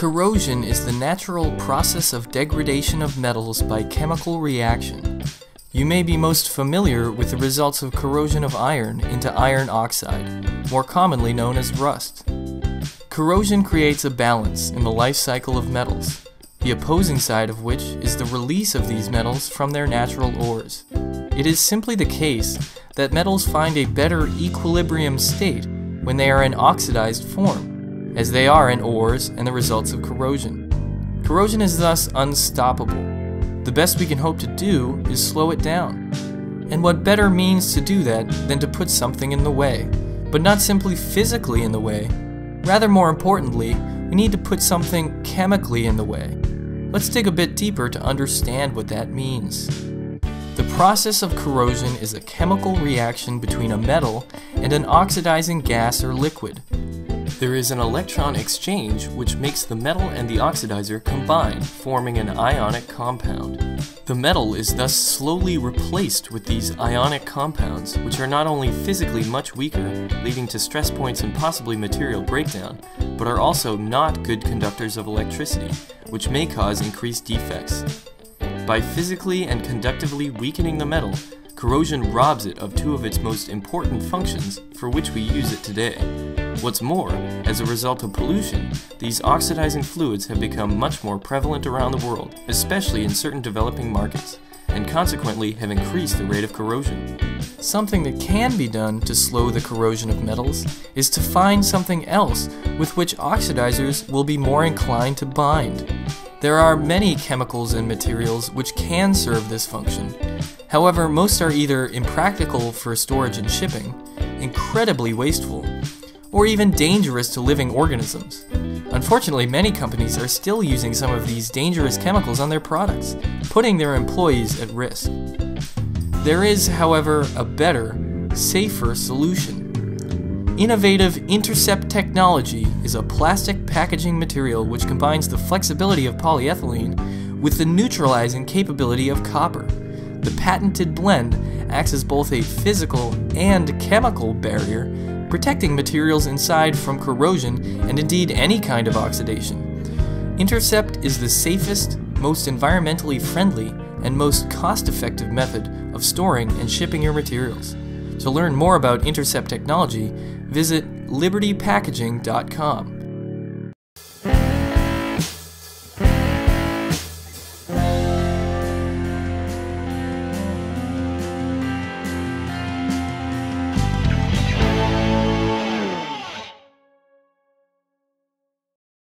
Corrosion is the natural process of degradation of metals by chemical reaction. You may be most familiar with the results of corrosion of iron into iron oxide, more commonly known as rust. Corrosion creates a balance in the life cycle of metals, the opposing side of which is the release of these metals from their natural ores. It is simply the case that metals find a better equilibrium state when they are in oxidized form, as they are in ores and the results of corrosion. Corrosion is thus unstoppable. The best we can hope to do is slow it down. And what better means to do that than to put something in the way, but not simply physically in the way. Rather more importantly, we need to put something chemically in the way. Let's dig a bit deeper to understand what that means. The process of corrosion is a chemical reaction between a metal and an oxidizing gas or liquid. There is an electron exchange which makes the metal and the oxidizer combine, forming an ionic compound. The metal is thus slowly replaced with these ionic compounds, which are not only physically much weaker, leading to stress points and possibly material breakdown, but are also not good conductors of electricity, which may cause increased defects. By physically and conductively weakening the metal, corrosion robs it of two of its most important functions for which we use it today. What's more, as a result of pollution, these oxidizing fluids have become much more prevalent around the world, especially in certain developing markets, and consequently have increased the rate of corrosion. Something that can be done to slow the corrosion of metals is to find something else with which oxidizers will be more inclined to bind. There are many chemicals and materials which can serve this function. However, most are either impractical for storage and shipping, incredibly wasteful, or even dangerous to living organisms. Unfortunately, many companies are still using some of these dangerous chemicals on their products, putting their employees at risk. There is, however, a better, safer solution. Innovative Intercept technology is a plastic packaging material which combines the flexibility of polyethylene with the neutralizing capability of copper. The patented blend acts as both a physical and chemical barrier protecting materials inside from corrosion and indeed any kind of oxidation. Intercept is the safest, most environmentally friendly, and most cost-effective method of storing and shipping your materials. To learn more about Intercept technology, visit libertypackaging.com.